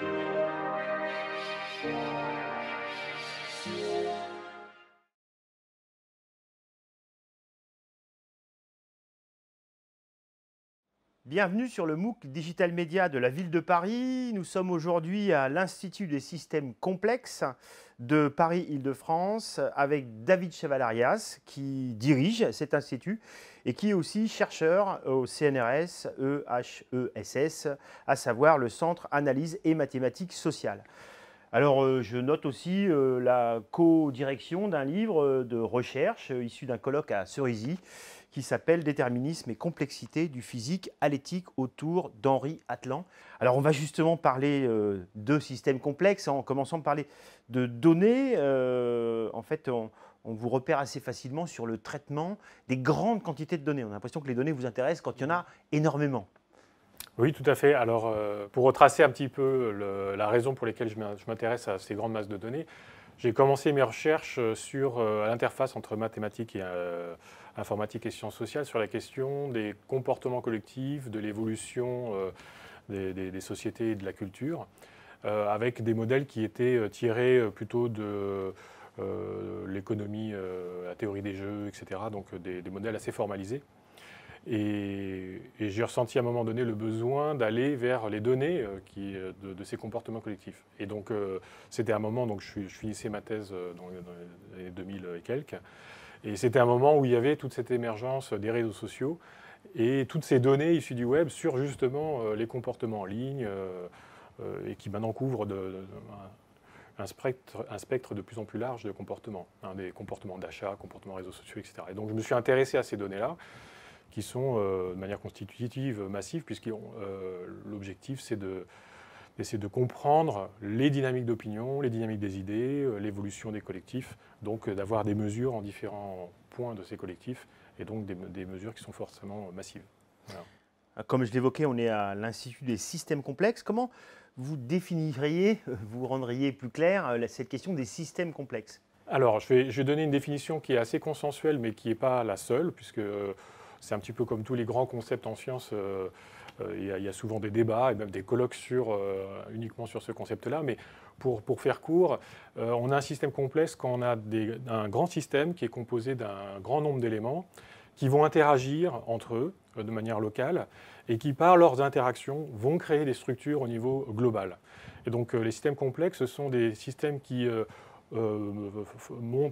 Thank you. Bienvenue sur le MOOC Digital Media de la ville de Paris. Nous sommes aujourd'hui à l'Institut des systèmes complexes de Paris-Île-de-France avec David Chevalarias qui dirige cet institut et qui est aussi chercheur au CNRS EHESS, à savoir le Centre Analyse et Mathématiques Sociales. Alors, euh, je note aussi euh, la co-direction d'un livre euh, de recherche issu d'un colloque à Cerisy qui s'appelle Déterminisme et complexité du physique à l'éthique autour d'Henri Atlan. Alors on va justement parler euh, de systèmes complexes en commençant par parler de données. Euh, en fait, on, vous repère assez facilement sur le traitement des grandes quantités de données. On a l'impression que les données vous intéressent quand il y en a énormément. Oui, tout à fait. Alors, euh, pour retracer un petit peu la raison pour laquelle je m'intéresse à ces grandes masses de données, j'ai commencé mes recherches sur l'interface entre mathématiques et informatique et sciences sociales sur la question des comportements collectifs, de l'évolution euh, des, sociétés et de la culture, euh, avec des modèles qui étaient euh, tirés plutôt de l'économie, la théorie des jeux, etc. Donc des, modèles assez formalisés. Et, j'ai ressenti à un moment donné le besoin d'aller vers les données de, ces comportements collectifs. Et donc, c'était un moment, donc je, finissais ma thèse dans, les 2000 et quelques, et c'était un moment où il y avait toute cette émergence des réseaux sociaux et toutes ces données issues du web sur justement euh, les comportements en ligne euh, euh, et qui maintenant couvrent un, spectre, de plus en plus large de comportements, hein, des comportements d'achat, comportements réseaux sociaux, etc. Et donc je me suis intéressé à ces données-là qui sont de manière constitutive massive, puisque l'objectif c'est de d'essayer de comprendre les dynamiques d'opinion, les dynamiques des idées, euh, l'évolution des collectifs, donc euh, d'avoir des mesures en différents points de ces collectifs, et donc des, mesures qui sont forcément massives. Ah, comme je l'évoquais, on est à l'Institut des systèmes complexes. Comment vous définiriez, vous rendriez plus clair euh, cette question des systèmes complexes? Alors, je vais, je vais, donner une définition qui est assez consensuelle, mais qui n'est pas la seule, puisque c'est un petit peu comme tous les grands concepts en sciences. Euh, il y, a souvent des débats et même des colloques sur, euh, uniquement sur ce concept-là. Mais pour, pour, faire court, euh, on a un système complexe quand on a un grand système qui est composé d'un grand nombre d'éléments qui vont interagir entre eux de manière locale et qui, par leurs interactions, vont créer des structures au niveau global. Et donc les systèmes complexes, ce sont des systèmes qui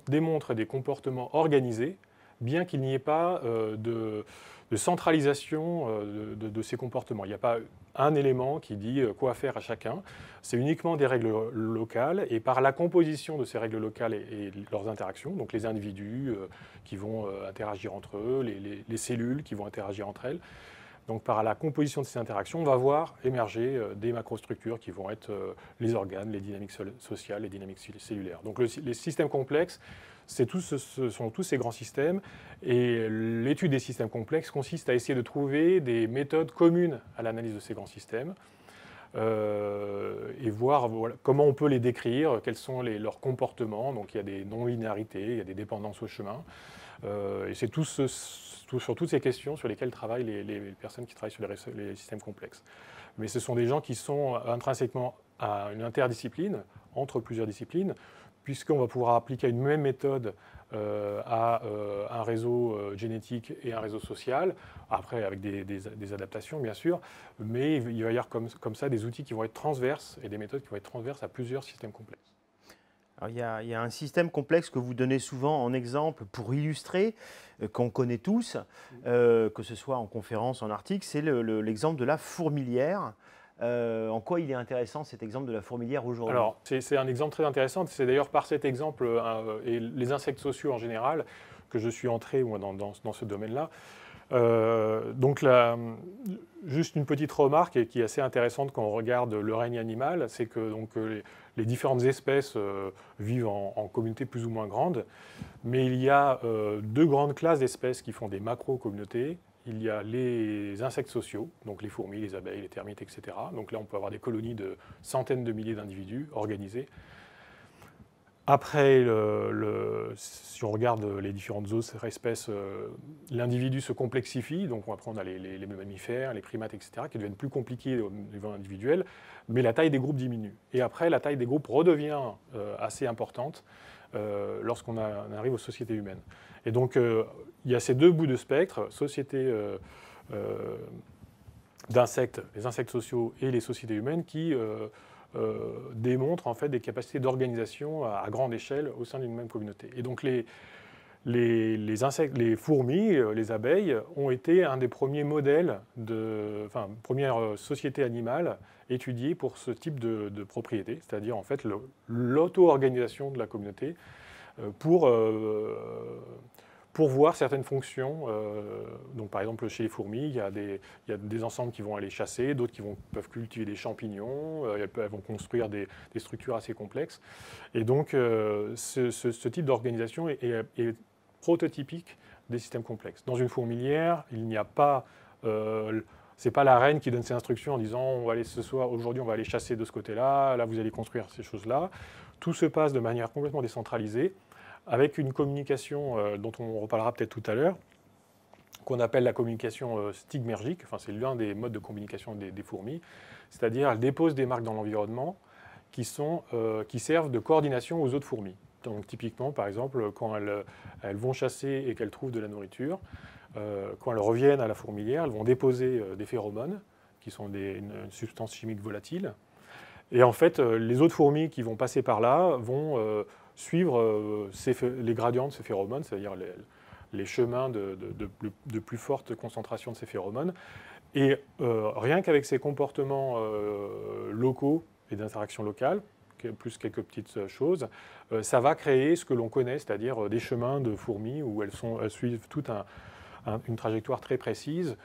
démontrent des comportements organisés, bien qu'il n'y ait pas de de centralisation euh, de, ces comportements. Il n'y a pas un élément qui dit euh, quoi faire à chacun. C'est uniquement des règles locales et par la composition de ces règles locales et, leurs interactions, donc les individus euh, qui vont interagir entre eux, les, cellules qui vont interagir entre elles. Donc par la composition de ces interactions, on va voir émerger des macrostructures qui vont être les organes, les dynamiques sociales, les dynamiques cellulaires. Donc les systèmes complexes ce sont tous ces grands systèmes. Et l'étude des systèmes complexes consiste à essayer de trouver des méthodes communes à l'analyse de ces grands systèmes. Euh, et voir comment on peut les décrire, quels sont leurs comportements. Donc il y a des non-linéarités, il y a des dépendances au chemin. Euh, c'est tout sur toutes ces questions sur lesquelles travaillent les, personnes qui travaillent sur les, systèmes complexes. Mais ce sont des gens qui sont intrinsèquement à une interdiscipline, entre plusieurs disciplines, puisqu'on va pouvoir appliquer une même méthode euh, à euh, un réseau euh, génétique et un réseau social, après avec des, adaptations bien sûr, mais il va y avoir comme, comme, ça des outils qui vont être transverses et des méthodes qui vont être transverses à plusieurs systèmes complexes. Il, y a, il, y a, un système complexe que vous donnez souvent en exemple pour illustrer, qu'on connaît tous, que ce soit en conférence, en article, c'est l'exemple de la fourmilière. Euh, en quoi il est intéressant cet exemple de la fourmilière aujourd'hui? Alors, c'est un exemple très intéressant. C'est d'ailleurs par cet exemple euh, et les insectes sociaux en général que je suis entré moi, dans, ce domaine-là. Euh, donc, juste une petite remarque qui est assez intéressante quand on regarde le règne animal, c'est que donc, les, différentes espèces vivent en, en, communautés plus ou moins grandes, mais il y a deux grandes classes d'espèces qui font des macro-communautés il y a les insectes sociaux, donc les fourmis, les abeilles, les termites, etc. Donc là, on peut avoir des colonies de centaines de milliers d'individus organisés. Après, si on regarde les différentes autres espèces, euh, l'individu se complexifie. Donc après, on a les, mammifères, les primates, etc., qui deviennent plus compliqués au niveau individuel, mais la taille des groupes diminue. Et après, la taille des groupes redevient euh, assez importante euh, lorsqu'on arrive aux sociétés humaines. Et donc, il y a ces deux bouts de spectre, sociétés d'insectes, les insectes sociaux et les sociétés humaines, qui euh, démontrent en fait des capacités d'organisation à, grande échelle au sein d'une même communauté. Et donc les, insectes, les fourmis, euh, les abeilles ont été un des premiers modèles, de, enfin, première euh, société animale étudiée pour ce type de, propriété, c'est-à-dire en fait l'auto-organisation de la communauté pour voir certaines fonctions. Euh, donc, par exemple, chez les fourmis, il y, a des, des ensembles qui vont aller chasser, d'autres qui vont, peuvent cultiver des champignons, euh, elles, vont construire des, structures assez complexes. Et donc, euh, ce, type d'organisation est, prototypique des systèmes complexes. Dans une fourmilière, il n'y a pas c'est pas la reine qui donne ses instructions en disant on va aller ce soir, aujourd'hui on va aller chasser de ce côté-là, là vous allez construire ces choses-là. Tout se passe de manière complètement décentralisée avec une communication euh, dont on reparlera peut-être tout à l'heure, qu'on appelle la communication euh, stigmergique, enfin, c'est l'un des modes de communication des, fourmis, c'est-à-dire elles déposent des marques dans l'environnement qui, sont, euh, qui servent de coordination aux autres fourmis. Donc typiquement, par exemple, quand elles, vont chasser et qu'elles trouvent de la nourriture, quand elles reviennent à la fourmilière, elles vont déposer des phéromones, qui sont des, une, substance chimique volatile. Et en fait, les autres fourmis qui vont passer par là vont suivre euh, les gradients de ces phéromones, c'est-à-dire les, chemins de, plus forte concentration de ces phéromones. Et euh, rien qu'avec ces comportements euh, locaux et d'interaction locale, plus quelques petites choses, ça va créer ce que l'on connaît, c'est-à-dire des chemins de fourmis où elles, suivent toute une trajectoire très précise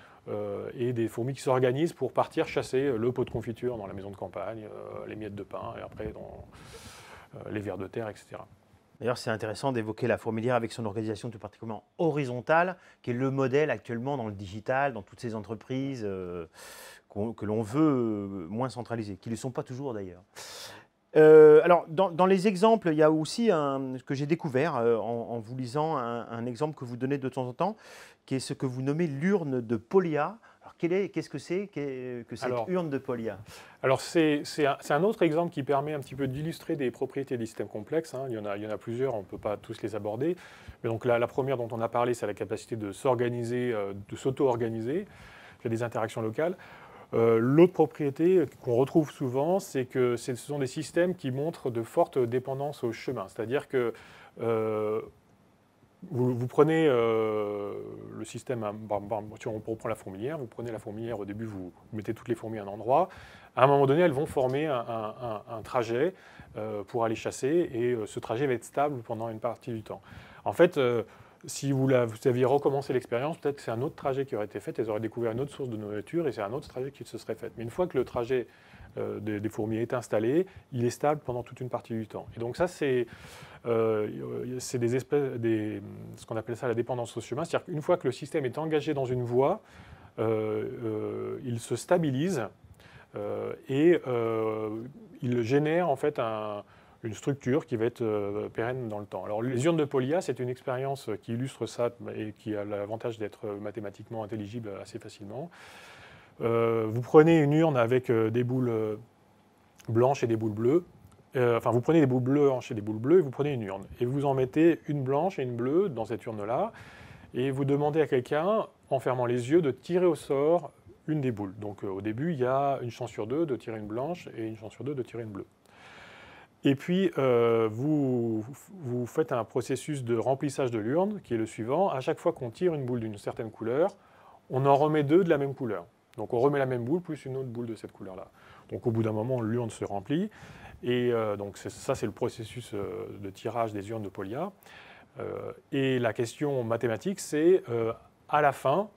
et des fourmis qui s'organisent pour partir chasser le pot de confiture dans la maison de campagne, les miettes de pain et après dans, les vers de terre, etc. D'ailleurs, c'est intéressant d'évoquer la fourmilière avec son organisation tout particulièrement horizontale, qui est le modèle actuellement dans le digital, dans toutes ces entreprises euh, que l'on veut euh, moins centraliser, qui ne le sont pas toujours d'ailleurs. alors, dans, les exemples, il y a aussi un, ce que j'ai découvert en, vous lisant un, exemple que vous donnez de temps en temps, qui est ce que vous nommez l'urne de Polia. Qu'est-ce que c'est que cette urne de Polia? Alors, c'est un, autre exemple qui permet un petit peu d'illustrer des propriétés des systèmes complexes. Hein. Il, y en a, il, y en a, plusieurs, on ne peut pas tous les aborder. Mais donc, la, première dont on a parlé, c'est la capacité de s'organiser, euh, de s'auto-organiser. Il y a des interactions locales. Euh, l'autre propriété qu'on retrouve souvent, c'est que ce sont des systèmes qui montrent de fortes dépendances au chemin. C'est-à-dire que euh, vous, prenez euh, le système, hein, si on reprend la fourmilière, vous prenez la fourmilière, au début vous mettez toutes les fourmis à un endroit, à un moment donné elles vont former un, trajet euh, pour aller chasser et euh, ce trajet va être stable pendant une partie du temps. En fait, si vous, aviez recommencé l'expérience, peut-être que c'est un autre trajet qui aurait été fait, elles auraient découvert une autre source de nourriture et c'est un autre trajet qui se serait fait. Mais une fois que le trajet des, des, fourmis est installé, il est stable pendant toute une partie du temps. Et donc ça, c'est euh, des espèces, ce qu'on appelle ça la dépendance chemin. C'est-à-dire qu'une fois que le système est engagé dans une voie, euh, euh, il se stabilise et il génère en fait une structure qui va être pérenne dans le temps. Alors les urnes de Polia, c'est une expérience qui illustre ça et qui a l'avantage d'être mathématiquement intelligible assez facilement. Vous prenez une urne avec des boules blanches et des boules bleues. Euh, enfin, vous prenez des boules blanches et des boules bleues et vous prenez une urne. Et vous en mettez une blanche et une bleue dans cette urne-là. Et vous demandez à quelqu'un, en fermant les yeux, de tirer au sort une des boules. Donc euh, au début, il y a une chance sur deux de tirer une blanche et une chance sur deux de tirer une bleue. Et puis, euh, vous, vous, faites un processus de remplissage de l'urne qui est le suivant. À chaque fois qu'on tire une boule d'une certaine couleur, on en remet deux de la même couleur. Donc on remet la même boule plus une autre boule de cette couleur-là. Donc au bout d'un moment, l'urne se remplit. Et euh, donc ça, c'est le processus euh, de tirage des urnes de Polia. Euh, et la question mathématique, c'est à la fin,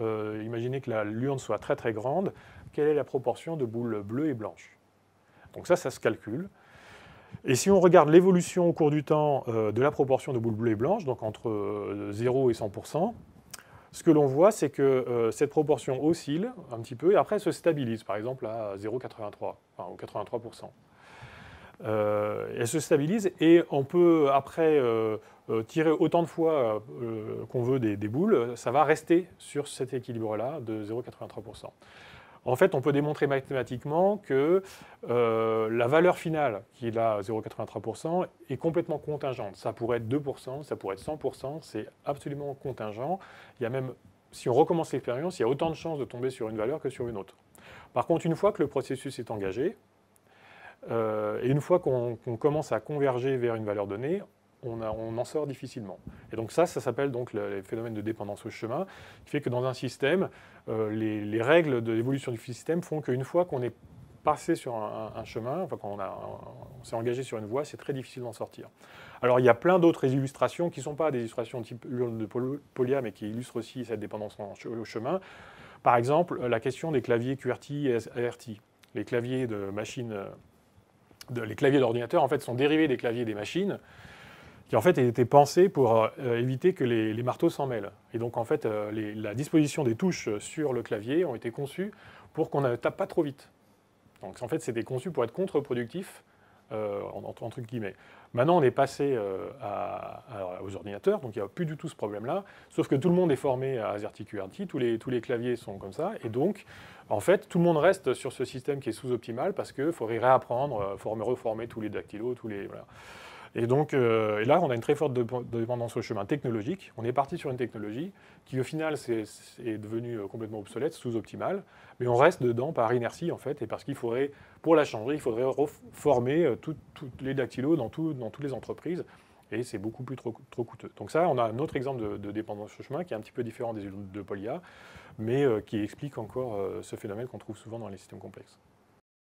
imaginez que l'urne soit très très grande, quelle est la proportion de boules bleues et blanches? Donc ça, ça se calcule. Et si on regarde l'évolution au cours du temps de la proportion de boules bleues et blanches, donc entre 0 et 100%, ce que l'on voit, c'est que cette proportion oscille un petit peu et après elle se stabilise, par exemple à 0,83, enfin, ou 83%. elle se stabilise et on peut, après tirer autant de fois qu'on veut des, boules, ça va rester sur cet équilibre-là de 0,83%. En fait, on peut démontrer mathématiquement que euh, la valeur finale, qui est là 0,83%, est complètement contingente. Ça pourrait être 2%, ça pourrait être 100%, c'est absolument contingent. Il y a même, si on recommence l'expérience, il y a autant de chances de tomber sur une valeur que sur une autre. Par contre, une fois que le processus est engagé, euh, et une fois qu'on commence à converger vers une valeur donnée, on, en sort difficilement. Et donc ça, ça s'appelle donc le, phénomène de dépendance au chemin, qui fait que dans un système, euh, les, règles de l'évolution du système font qu'une fois qu'on est passé sur un, chemin, enfin quand on, s'est engagé sur une voie, c'est très difficile d'en sortir. Alors il y a plein d'autres illustrations qui ne sont pas des illustrations type de Polia, mais qui illustrent aussi cette dépendance au chemin. Par exemple, la question des claviers QWERTY et ART. Les claviers de machines, les claviers d'ordinateur en fait sont dérivés des claviers des machines qui en fait été pensé pour euh, éviter que les, marteaux s'en mêlent. Et donc en fait, euh, la disposition des touches sur le clavier ont été conçues pour qu'on ne tape pas trop vite. Donc en fait, c'était conçu pour être contre-productif, euh, entre guillemets. Maintenant, on est passé aux ordinateurs, donc il n'y a plus du tout ce problème-là, sauf que tout le monde est formé à AZERTY tous les, tous les claviers sont comme ça, et donc, en fait, tout le monde reste sur ce système qui est sous-optimal parce qu'il faudrait réapprendre, former, reformer tous les dactylos, tous les... Et donc euh, là, on a une très forte dépendance au chemin technologique. On est parti sur une technologie qui, au final, est, devenue euh, complètement obsolète, sous-optimale, mais on reste dedans par inertie, en fait, et parce qu'il faudrait, pour la changer, il faudrait reformer euh, tous les dactylos dans, toutes les entreprises et c'est beaucoup plus trop, coûteux. Donc ça, on a un autre exemple de, dépendance au chemin qui est un petit peu différent des de Polia, mais qui explique encore ce phénomène qu'on trouve souvent dans les systèmes complexes.